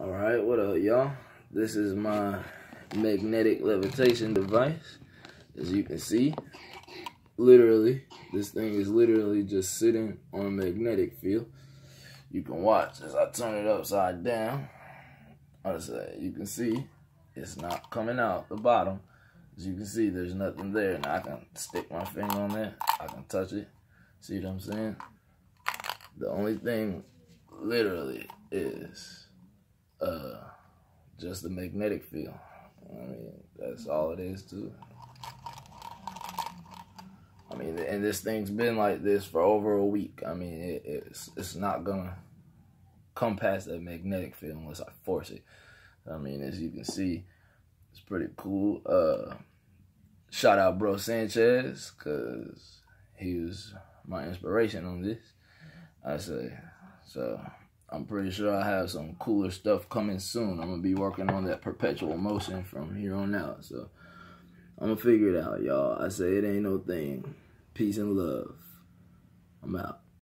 All right, what up, y'all? This is my magnetic levitation device. As you can see, literally, this thing is literally just sitting on a magnetic field. You can watch as I turn it upside down. Honestly, you can see it's not coming out the bottom. As you can see, there's nothing there. Now I can stick my finger on there. I can touch it. See what I'm saying? The only thing literally is uh, just the magnetic field. I mean, that's all it is to I mean, and this thing's been like this for over a week. I mean, it, it's it's not gonna come past that magnetic field unless I force it. I mean, as you can see, it's pretty cool. Uh, shout out Bro Sanchez, cause he was my inspiration on this. I say so. I'm pretty sure I have some cooler stuff coming soon. I'm gonna be working on that perpetual motion from here on out. So I'm gonna figure it out, y'all. I say it ain't no thing. Peace and love. I'm out.